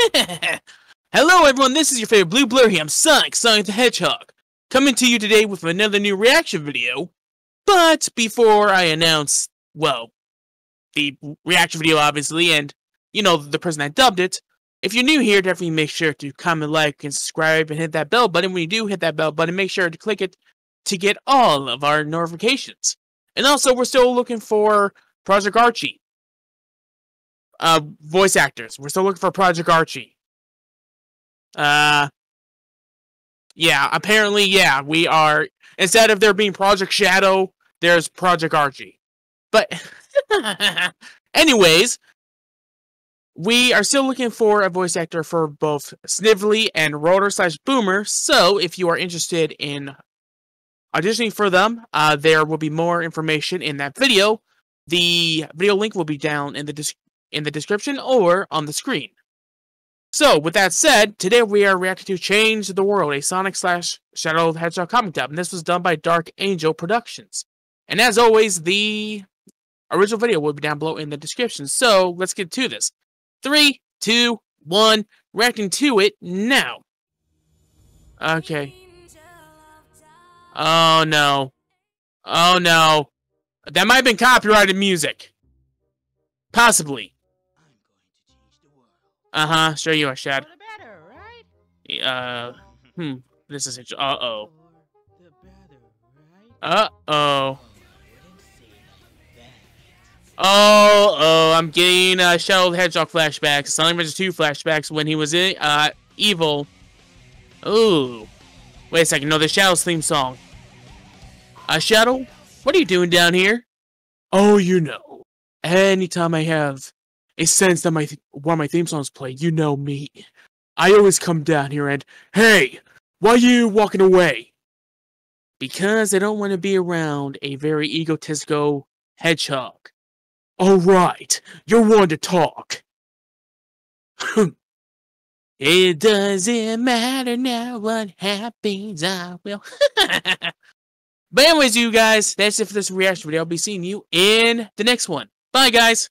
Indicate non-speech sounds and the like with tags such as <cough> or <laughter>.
<laughs> Hello everyone, this is your favorite Blue Blur here. I'm Sonic, Sonic the Hedgehog, coming to you today with another new reaction video. But before I announce, well, the reaction video obviously, and, you know, the person that dubbed it, if you're new here, definitely make sure to comment, like, and subscribe, and hit that bell button. When you do hit that bell button, make sure to click it to get all of our notifications. And also, we're still looking for Project Archie. Uh, voice actors. We're still looking for Project Archie. Uh, yeah, apparently, yeah, we are. Instead of there being Project Shadow, there's Project Archie. But, <laughs> anyways, we are still looking for a voice actor for both Snively and Rotor slash Boomer. So, if you are interested in auditioning for them, uh, there will be more information in that video. The video link will be down in the in the description or on the screen. So, with that said, today we are reacting to Change the World, a Sonic slash Shadow Hedgehog comic dub, and this was done by Dark Angel Productions. And as always, the original video will be down below in the description. So, let's get to this. Three, two, one, reacting to it now. Okay. Oh no. Oh no. That might have been copyrighted music. Possibly. Uh huh. Sure you are, Shad. Uh, hmm. This is it. Uh oh. Uh oh. Oh, oh, I'm getting uh, Shadow the Hedgehog flashbacks, Sonic Adventure 2 flashbacks when he was in, uh, evil. Ooh. Wait a second, no, the Shadows theme song. Uh, Shadow, what are you doing down here? Oh, you know, anytime I have a sense that my one of my theme songs play, you know me. I always come down here and, hey, why are you walking away? Because I don't want to be around a very egotistical hedgehog. All right, you're one to talk. <laughs> it doesn't matter now what happens, I will. <laughs> but anyways, you guys, that's it for this reaction video. I'll be seeing you in the next one. Bye, guys.